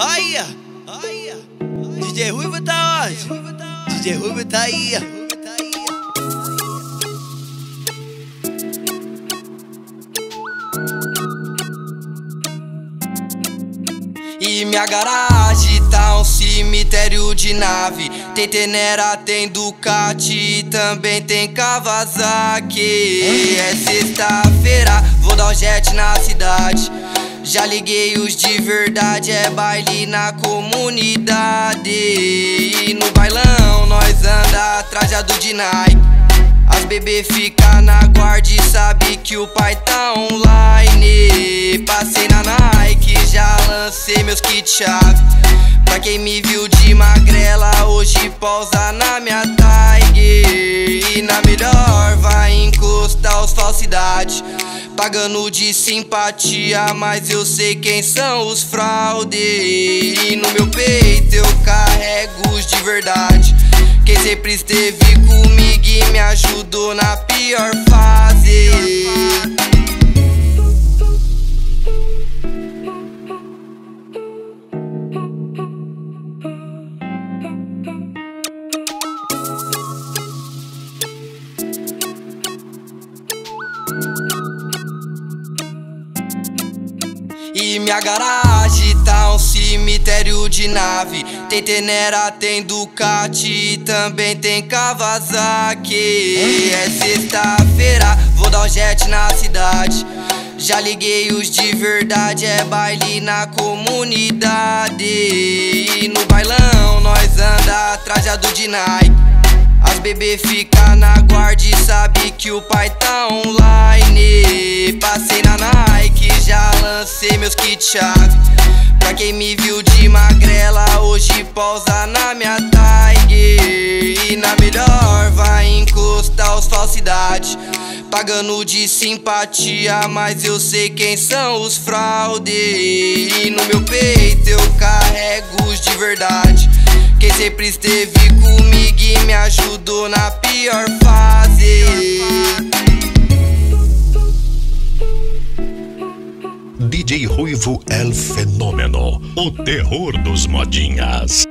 Olha, olha. DJ Ruivo tá onde? DJ Ruivo tá aí. E minha garagem tá um cemitério de nave. Tem Tenera, tem Ducati, também tem Kawasaki. É sexta-feira, vou dar um jet na cidade. Já liguei os de verdade, é baile na comunidade. E no bailão nós anda trajado de Nike. As bebê fica na guarda e sabe que o pai tá online. Passei na Nike, já lancei meus kit chave. Pra quem me viu de magrela, hoje pausa na minha Tiger. E na melhor vai encostar os falsidades. Pagando de simpatia, mas eu sei quem são os fraude. E no meu peito eu carrego os de verdade. Quem sempre esteve comigo e me ajudou na pior fase. E minha garagem tá um cemitério de nave. Tem Tenera, tem Ducati, também tem Kawasaki. É sexta-feira, vou dar um jet na cidade. Já liguei os de verdade, é baile na comunidade. E no bailão nós anda trajado de Nike. As bebê fica na guarda e sabe que o pai tá online. Passei na meus kit. Pra quem me viu de magrela, hoje pausa na minha Tiger. E na melhor vai encostar os falsidades. Pagando de simpatia, mas eu sei quem são os fraude. E no meu peito eu carrego os de verdade. Quem sempre esteve comigo e me ajudou na pior fase. DJ Ruivo El Fenômeno, o terror dos modinhas.